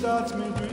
Staatsminister.